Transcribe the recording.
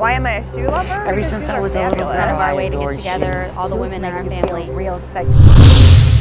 Why am I a shoe lover? Ever since I was a little girl, girl, kind of our I way to get together, all the women in our family feel real sexy.